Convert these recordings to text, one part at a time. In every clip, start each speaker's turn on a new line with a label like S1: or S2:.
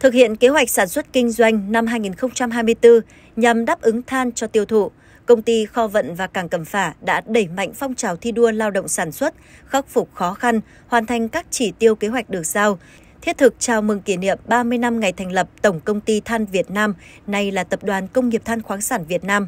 S1: Thực hiện kế hoạch sản xuất kinh doanh năm 2024 nhằm đáp ứng than cho tiêu thụ, công ty kho vận và cảng Cẩm Phả đã đẩy mạnh phong trào thi đua lao động sản xuất, khắc phục khó khăn, hoàn thành các chỉ tiêu kế hoạch được giao, thiết thực chào mừng kỷ niệm 30 năm ngày thành lập Tổng công ty Than Việt Nam, nay là Tập đoàn Công nghiệp Than khoáng sản Việt Nam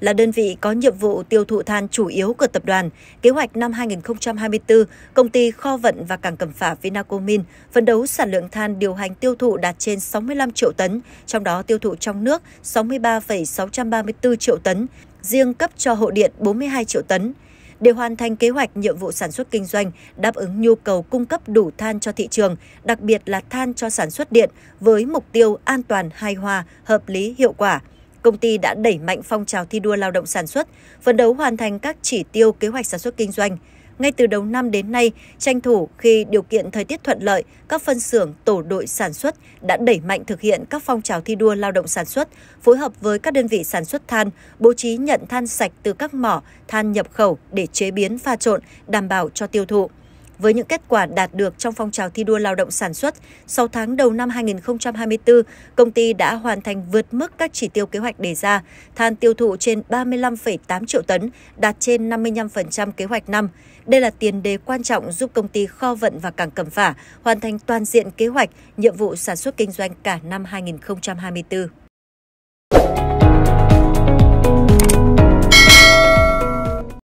S1: là đơn vị có nhiệm vụ tiêu thụ than chủ yếu của tập đoàn. Kế hoạch năm 2024, công ty kho vận và cảng Cẩm Phả Vinacomin phấn đấu sản lượng than điều hành tiêu thụ đạt trên 65 triệu tấn, trong đó tiêu thụ trong nước 63,634 triệu tấn, riêng cấp cho hộ điện 42 triệu tấn để hoàn thành kế hoạch nhiệm vụ sản xuất kinh doanh, đáp ứng nhu cầu cung cấp đủ than cho thị trường, đặc biệt là than cho sản xuất điện với mục tiêu an toàn, hài hòa, hợp lý, hiệu quả công ty đã đẩy mạnh phong trào thi đua lao động sản xuất, phấn đấu hoàn thành các chỉ tiêu kế hoạch sản xuất kinh doanh. Ngay từ đầu năm đến nay, tranh thủ khi điều kiện thời tiết thuận lợi, các phân xưởng, tổ đội sản xuất đã đẩy mạnh thực hiện các phong trào thi đua lao động sản xuất, phối hợp với các đơn vị sản xuất than, bố trí nhận than sạch từ các mỏ, than nhập khẩu để chế biến pha trộn, đảm bảo cho tiêu thụ. Với những kết quả đạt được trong phong trào thi đua lao động sản xuất, 6 tháng đầu năm 2024, công ty đã hoàn thành vượt mức các chỉ tiêu kế hoạch đề ra, than tiêu thụ trên 35,8 triệu tấn, đạt trên 55% kế hoạch năm. Đây là tiền đề quan trọng giúp công ty kho vận và cảng Cẩm Phả hoàn thành toàn diện kế hoạch, nhiệm vụ sản xuất kinh doanh cả năm 2024.